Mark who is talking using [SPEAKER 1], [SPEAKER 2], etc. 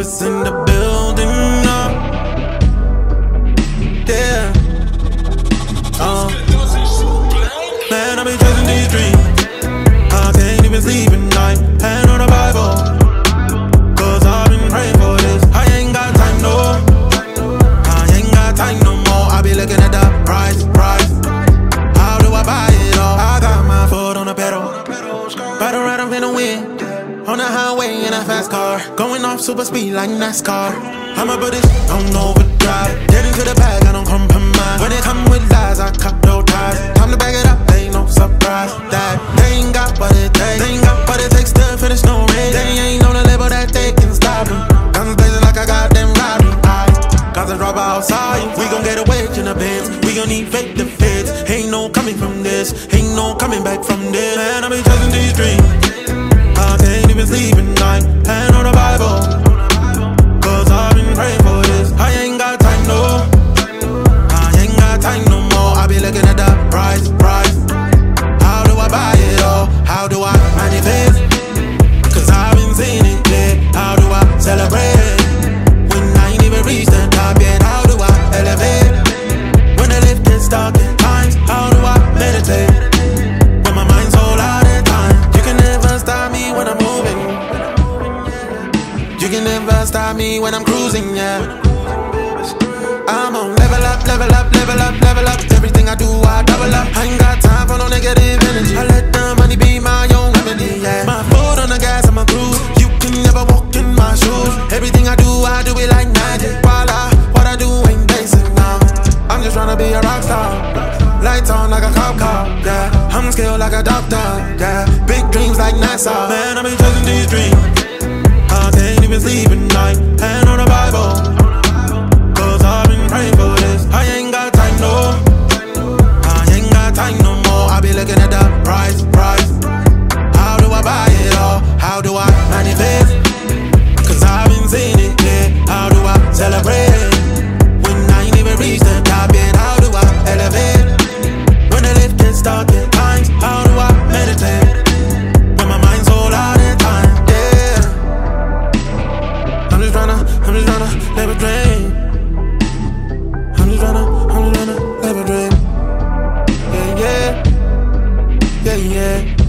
[SPEAKER 1] Amvis in the building up. Yeah. Uh. Man, I've been chasing these dreams. I can't even sleep at night. Hand on the Bible. Cause I've been praying for this. I ain't got time, no. I ain't got time no more. I be looking at the price, price. How do I buy it all? I got my foot on the pedal. Battle right, I'm finna win. Going off super speed like NASCAR. I'ma put this on overdrive. Get into the bag, I don't compromise. When it come with lies, I cut no ties. Time to back it up, ain't no surprise. That they ain't got what it takes. They ain't got what it takes to finish no race. They ain't on the level that they can stop me. Guns blazing like I got them. I got the drop outside. We gon' get away in the Benz. We gon' need fake defense. Ain't no coming from this. Ain't no coming back from this. Man, I've been chasing these dreams. You can never stop me when I'm cruising, yeah. I'm on level up, level up, level up, level up. Everything I do, I double up. I ain't got time for no negative energy. I let the money be my own remedy, yeah. My foot on the gas, I'm a cruise. You can never walk in my shoes. Everything I do, I do it like magic. Voila, what I do ain't basic now. I'm just tryna be a rock star. Lights on like a cop car, yeah. I'm skilled like a doctor, yeah. Big dreams like NASA. Man, I've been chasing these dreams. I can't even sleep at night. Hand on the Bible. Cause I've been praying for this. I ain't got time, no. I ain't got time no more. I be looking at the price, price. How do I buy it all? How do I manifest? Cause I've been seeing it clear. How do I celebrate? When I ain't even reached the top yet. How do I elevate? When the lift gets dark yeah, yeah.